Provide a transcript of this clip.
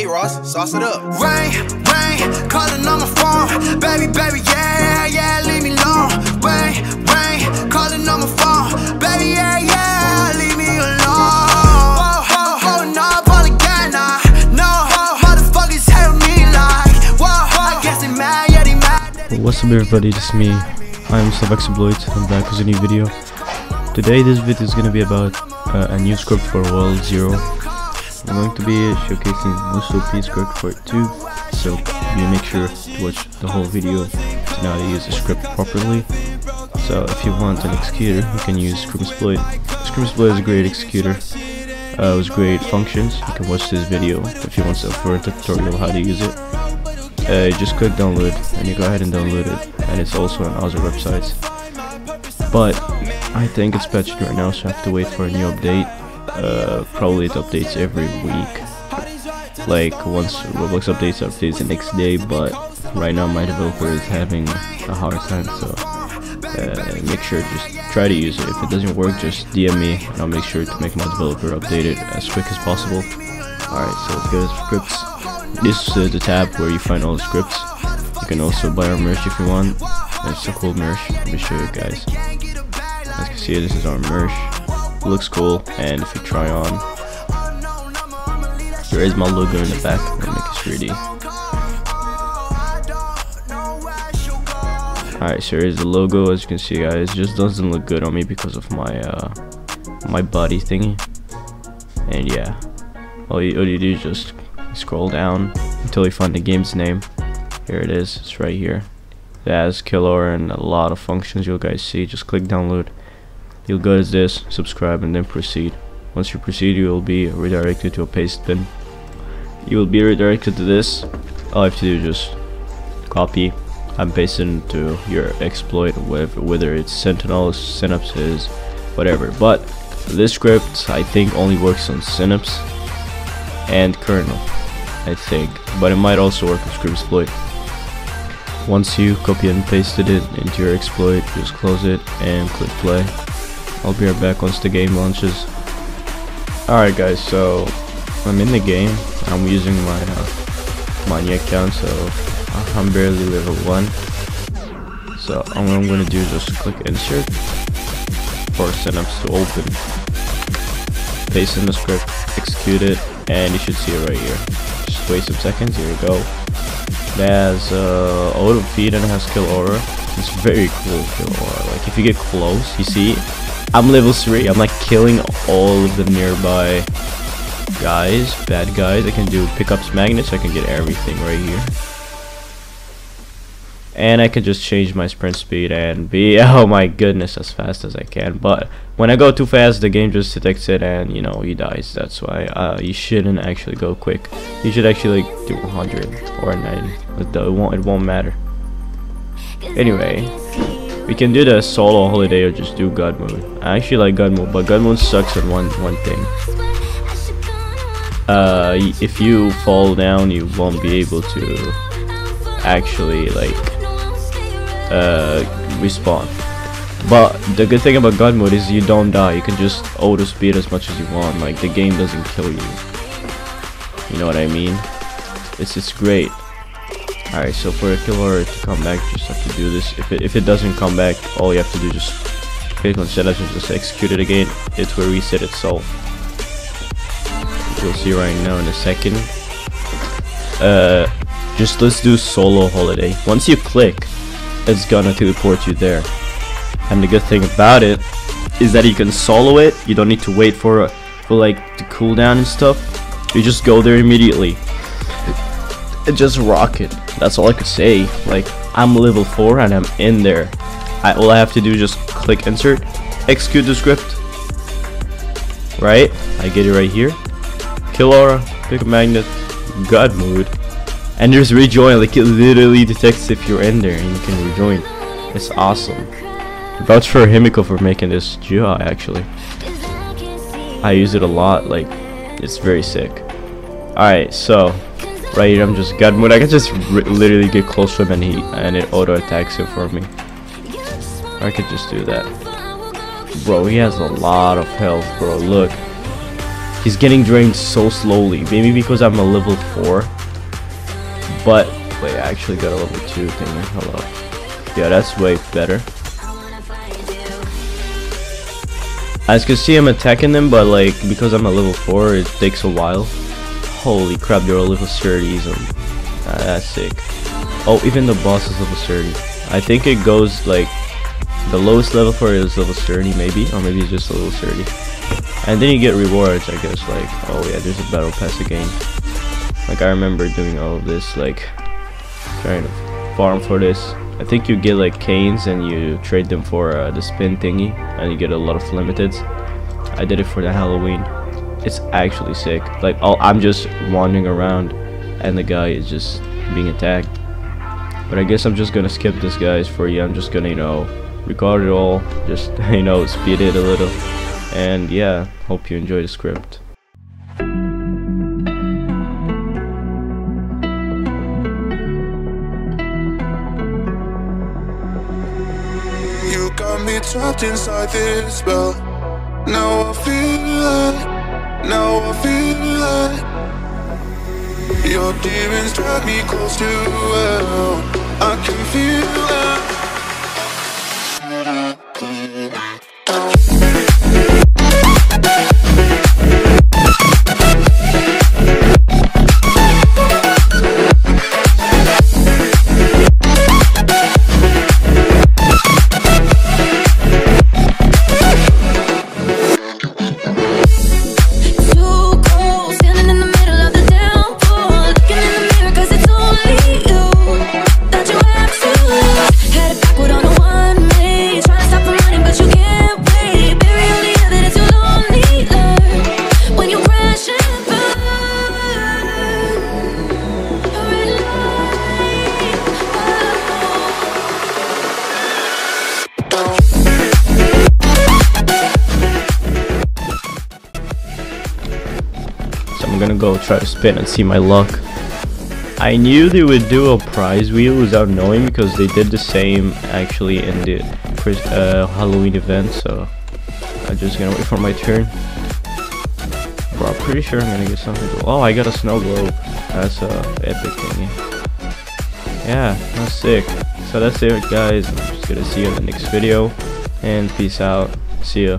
Hey Ross, sauce it up. Rain, rain, calling on my phone. Baby, baby, yeah, yeah, leave me alone. Rain, rain, calling on my phone. Baby, yeah, yeah, leave me alone. Whoa, whoa, whoa, no, ball again, nah. No, motherfuckers hate me like, whoa, I guess they mad, yeah, they mad. What's up everybody, this is me. I'm Exploit. I'm back with a new video. Today this video is gonna be about uh, a new script for World Zero. I'm going to be showcasing Musto P script it too, so you make sure to watch the whole video to know how to use the script properly. So if you want an executor, you can use Scrimsploit. Scrimsploit is a great executor uh, with great functions. You can watch this video if you want to for a tutorial how to use it. Uh, just click download and you go ahead and download it and it's also on other websites but I think it's patched right now so I have to wait for a new update uh, probably it updates every week. Like once Roblox updates updates the next day but right now my developer is having a hard time so uh, make sure just try to use it. If it doesn't work just DM me and I'll make sure to make my developer update it as quick as possible. Alright so let's go to scripts. This is uh, the tab where you find all the scripts. You can also buy our merch if you want. It's a cool merch. Let me show you guys. As you can see this is our merch looks cool and if you try on there is my logo in the back me make it 3d alright so here's the logo as you can see guys. It just doesn't look good on me because of my uh my body thingy. And yeah all you, all you do is just scroll down until you find the game's name. Here it is it's right here. It has kill aura and a lot of functions you'll guys see. Just click download you'll go to this subscribe and then proceed. Once you proceed you will be redirected to a paste bin. You will be redirected to this. All you have to do is just copy and paste it into your exploit whether it's sentinels synapses whatever. But this script i think only works on synapse and Krnl I think. But it might also work with exploit. once you copy and pasted it into your exploit just close it and click play I'll be right back once the game launches. Alright guys so I'm in the game. I'm using my uh, my account so I'm barely level 1 so all I'm gonna do is just click insert for synapse to open. Paste in the script execute it and you should see it right here. Just wait some seconds here we go. It has uh, auto feed and it has kill aura it's very cool like if you get close you see I'm level 3 I'm like killing all of the nearby guys bad guys. I can do pickups magnets. I can get everything right here. And I can just change my sprint speed and be oh my goodness as fast as I can. But when I go too fast the game just detects it and you know he dies. That's why uh, you shouldn't actually go quick. You should actually like, do 100 or 90 it won't, it won't matter anyway we can do the solo holiday or just do god mode I actually like god mode but god mode sucks on one one thing uh, if you fall down you won't be able to actually like uh, respawn. But the good thing about God mode is you don't die. You can just auto speed as much as you want. Like the game doesn't kill you. You know what I mean? It's it's great. Alright, so for a kill aura to come back, just have to do this. If it if it doesn't come back, all you have to do is just click on setups and just execute it again. It will reset itself. You'll see right now in a second. Uh, just let's do solo holiday. Once you click, it's gonna teleport you there. And the good thing about it is that you can solo it. You don't need to wait for for like the cooldown and stuff. You just go there immediately. Just rock it. That's all I could say. Like I'm level 4 and I'm in there. I, all I have to do is just click insert, execute the script. Right? I get it right here. Kill aura, pick a magnet, god mode. And there's rejoin, like it literally detects if you're in there and you can rejoin. It's awesome. Vouch for Himiko for making this Juha actually. I use it a lot, like it's very sick. Alright, so right here I'm just god mode. I can just literally get close to him and he and it auto attacks him for me. I could just do that. Bro, he has a lot of health, bro. Look. he's getting drained so slowly. Maybe because I'm a level 4. But, wait, I actually got a level 2 thing. Hello. Yeah, that's way better. As you can see, I'm attacking them, but like, because I'm a level 4, it takes a while. Holy crap, they're all level 30s. And, that's sick. Oh, even the boss is level 30. I think it goes like, the lowest level for it is level 30 maybe, or maybe it's just a level 30. And then you get rewards, I guess, like, oh yeah, there's a battle pass again. Like, I remember doing all of this, like, trying to farm for this. I think you get like canes and you trade them for uh, the spin thingy, and you get a lot of limiteds. I did it for the Halloween. It's actually sick. Like, all, I'm just wandering around, and the guy is just being attacked. But I guess I'm just gonna skip this guys for you. I'm just gonna, you know, record it all, just, you know, speed it a little. And yeah, hope you enjoy the script. You got me trapped inside this spell. Now I feel like, demons drag me close to hell. I can feel that. So I'm gonna go try to spin and see my luck. I knew they would do a prize wheel without knowing because they did the same actually in the uh, Halloween event. So I'm just gonna wait for my turn. Bro, I'm pretty sure I'm gonna get something. Oh, I got a snow globe. That's a epic thing. Yeah, that's sick. So that's it, guys. I'm just gonna see you in the next video, and peace out. See ya.